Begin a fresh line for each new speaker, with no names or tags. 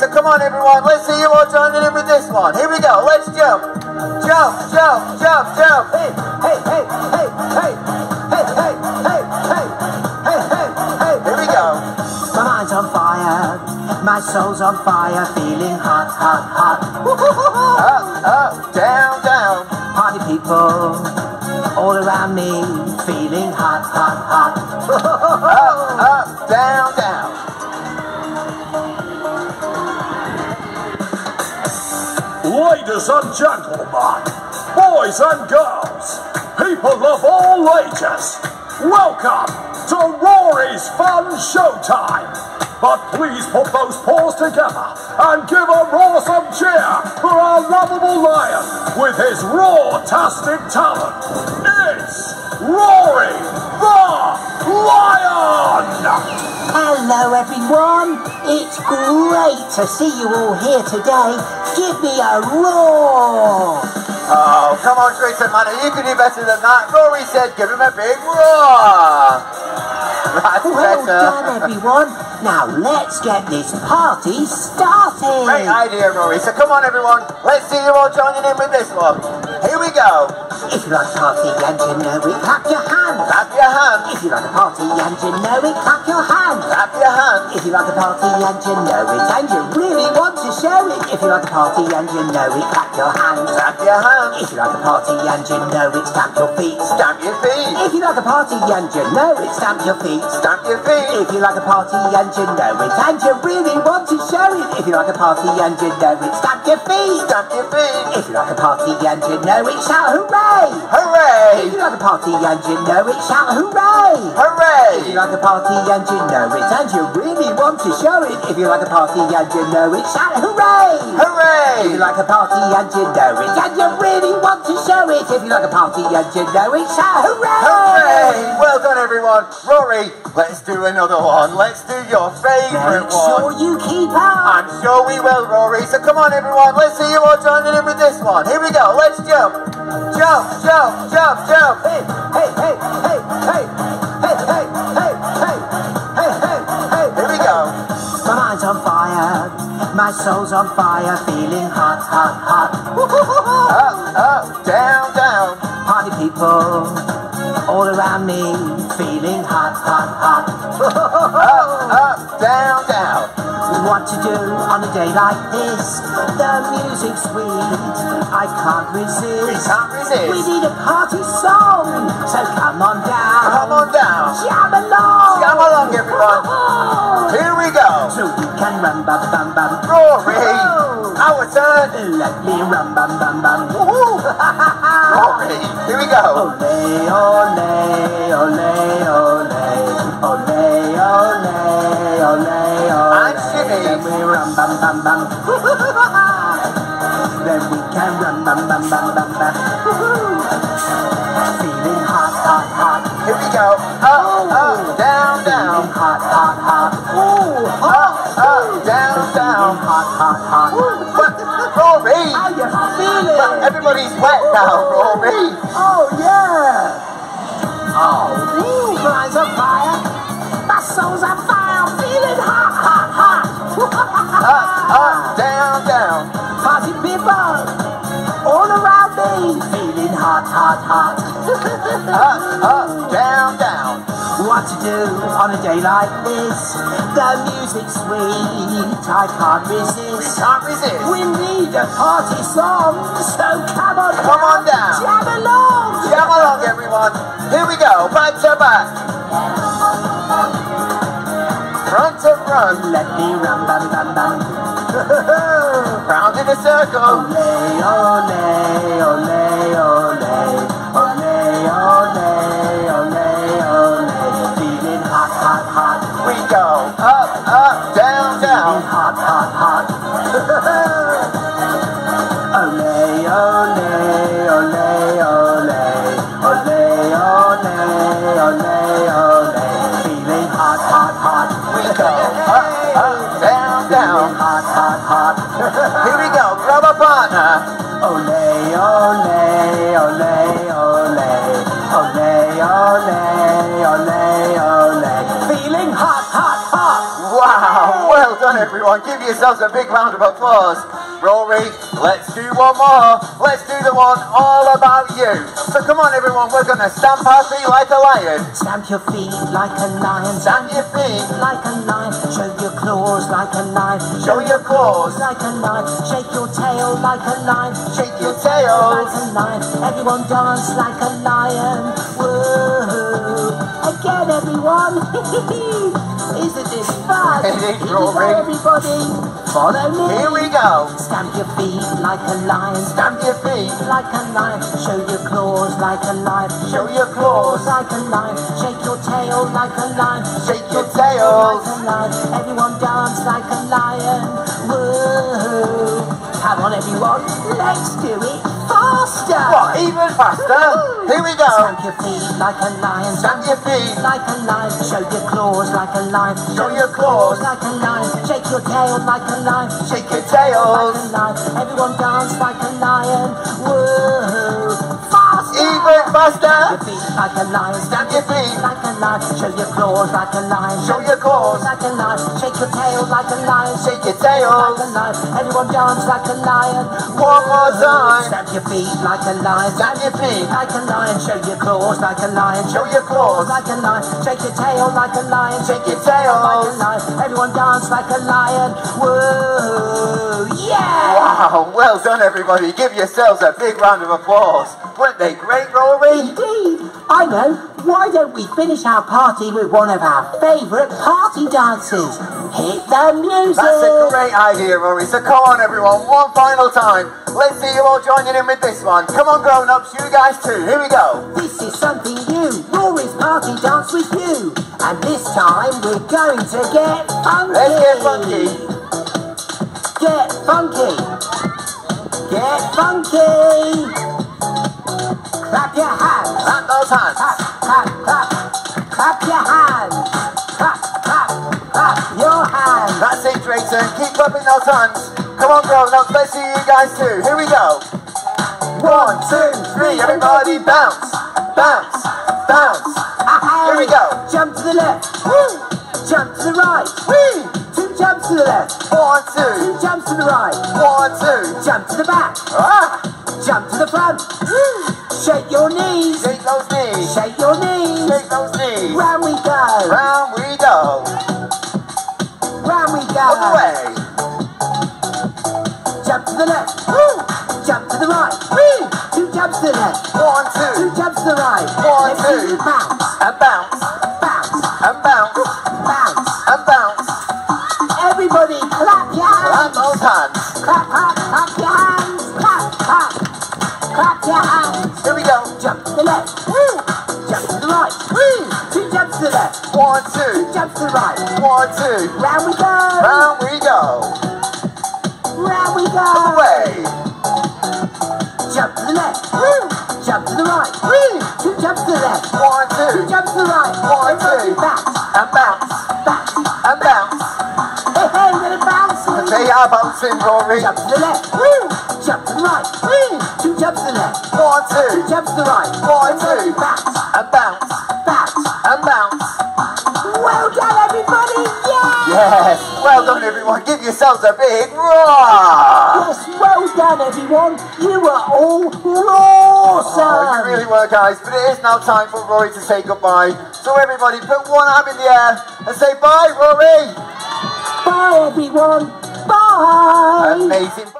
So come on, everyone. Let's see you all joining in with this one. Here we go. Let's jump. Jump, jump, jump, jump. Hey, hey, hey, hey, hey. Hey, hey, hey, hey. Hey, hey, hey. Here we go.
My mind's on fire, my soul's on fire, feeling hot, hot, hot.
Up, up, down, down.
Party people all around me, feeling hot, hot, hot.
Up, up, down.
Ladies and gentlemen, boys and girls, people of all ages, welcome to Rory's Fun Showtime. But please put those paws together and give a awesome cheer for our lovable lion with his raw-tastic talent. It's Rory the Lion!
Hello everyone, it's great to see you all here today. Give me a roar!
Oh, come on, Drayton Manor. You can do better than that. Rory said give him a big roar. That's
Well
better.
done everyone. Now let's get this party started.
Great idea, Rory. So come on, everyone. Let's see you all joining in with this one. Here we go.
If you like party and you know it, clap your hands.
Clap your hands.
If you like a party and you know it, clap your hands.
Clap your hands.
If you like a party and you know it, and you really want to show it. If you like a party and you know it, clap your hands.
Clap your hands.
If you like a party and you know it, stamp your feet.
Stamp your feet.
If you like a party and you know it, stamp your feet.
Stamp your feet.
If you like a party and you know it, and you really want to show it. If you like a party and you know it, stamp your feet.
Stamp your feet.
If you like a party and you know it, shout hooray! If
Hooray.
you like a party and you know it, shout hooray! Hooray! If you like a party and you know it, and you really want to show it. If you like a party and you know it, shout hooray! Hooray! If you like a party and you know it, and you really want to show it. If you like a party and you know it, shout hooray!
Hooray. Well done, everyone. Rory, let's do another one. Let's do your favourite one.
Make sure you keep up.
I'm sure we will, Rory. So come on, everyone. Let's see you all joining in with this one. Here we go. Let's jump. Jump, jump, jump, jump. Hey, hey, hey, hey, hey. Hey, hey, hey, hey. Hey, hey, hey. Here we go.
My mind's on fire, my soul's on fire, feeling hot, hot, hot.
Up, up, down, down.
Party people all around me, feeling hot, hot, hot.
Up, up, down, down.
What to do on a day like this? The music's sweet, I can't
We
resist.
can't resist.
We need a party song, so come on down.
Come on down.
Jam along.
Jam along, everyone. Here we go.
So you can run, bum, bum, bum.
Rory, our turn.
Let me run, bum, bum, bum.
Woohoo. Rory, here we go.
Ole, ole, ole, ole, ole, we run, bum, bum, bum. then we can run, bum, bum, bum, bum, bum. Feeling hot, hot, hot.
Here we go. Up, up, down, down.
Feeling hot, hot, hot. Ooh,
Up, up, down,
Feeling
down.
hot, hot, hot.
Rory.
How you feeling?
Everybody's wet now, Rory.
Oh yeah! Oh, ooh, mine's on fire. My soul's on fire.
Up, up, down, down.
Party people all around me, feeling hot, hot, hot.
Up, up, down, down.
what to do on a day like this? The music's sweet, I can't
We
resist.
can't resist.
We need a party song, so come on
Come on down.
Jam along.
Jam along, everyone. Here we go. Back to back. Front.
Let me run, bum, bum, bum.
Round in a circle.
Ole, ole, ole, ole,
everyone. Give yourselves a big round of applause. Rory, let's do one more. Let's do the one all about you. So come on, everyone. We're going to stamp our feet like a lion.
Stamp your feet like a lion.
Stamp your feet.
like a lion. Show your claws like a lion.
Show your claws.
like a lion. Shake your tail like a lion.
Shake your tail.
like a lion. Everyone dance like a lion. Whoa. Again, everyone. Isn't this fun?
It is,
we go,
Rory.
everybody. Follow me.
Here we go.
Stamp your feet like a lion.
Stamp your feet.
like a lion. Show your claws like a lion.
Show your claws.
like a lion. Shake your tail like a lion.
Shake your tail
like a lion. Everyone dance like a lion. Whoa. Come on, everyone. Let's do it faster.
What, even faster? Here we go.
Stamp your feet like a lion.
Stamp your feet.
like a lion. Show your claws like a lion.
Show your claws.
like a lion. Shake your tail like a lion.
Shake your
tail
like
a lion. Everyone dance like a lion. Whoa.
Even faster.
Your feet like a lion.
Stamp your feet.
like a lion. Show your claws like a lion.
Show your claws.
like a lion. Shake your tail like a lion.
Shake your
tail
like
a lion. Everyone dance like a lion.
One more time.
Stamp your feet like a lion.
Stamp your feet.
like a lion. Show your claws like a lion.
Show your claws.
like a lion. Shake your tail like a lion.
Shake your tail
like a lion. Everyone dance like a lion. Whoa! Yeah!
Wow, well done everybody. Give yourselves a big round of applause. Weren't they great, Rory?
Indeed. I know. Why don't we finish our party with one of our favourite party dances? Hit the music.
That's a great idea, Rory. So come on everyone, one final time. Let's see you all joining in with this one. Come on grown-ups, you guys too. Here we go.
This is something new. Rory's party dance with you. And this time we're going to get funky.
Let's get funky.
Get funky. Get funky. Your hands.
Clap those hands.
Clap, clap, clap. Clap your hands. Clap, clap, clap your hands.
That's it, Drayton. Keep clapping those hands. Come on grown-ups, let's see you guys too. Here we go. One, two, three, everybody bounce. Bounce. Bounce. Here we go.
Jump to the left. Woo. Jump to the right.
Whee!
Two jumps to the left.
One,
Two
two.
jumps to the right.
One, two.
Jump to the back.
Ah!
Jump to the front. Shake your knees.
Shake those knees.
Shake your knees.
Shake those knees.
Round we go.
Round we go.
Round we go.
Other way.
Jump to the left. Jump to the right. Two jumps to the left.
One,
Two
two.
jumps to the right.
One,
Let's
two.
bounce.
And. Bounce.
To left.
One,
Two jumps to the right.
One, two.
Round we go.
Round we go.
Round we go.
Other way.
Jump to the left. Jump to the right. Woo. Two jumps to the left.
One,
Two
two.
jumps to the right.
One, two.
Bounce.
And bounce.
Bounce.
And bounce.
Hey, hey, we're gonna bounce.
They are bouncing, Rory.
Jump to the left. Woo. Jump to the right. Woo. Two jumps to the left.
One,
Two
two.
jumps to the right.
One, two.
Bounce.
And. Bounce.
Everybody. Yeah.
Yes. Well done, everyone. Give yourselves a big roar.
Yes, well done, everyone. You were all
Oh,
awesome.
you really were, guys. But it is now time for Rory to say goodbye. So everybody, put one arm in the air and say bye, Rory.
Bye, everyone. Bye.
Amazing.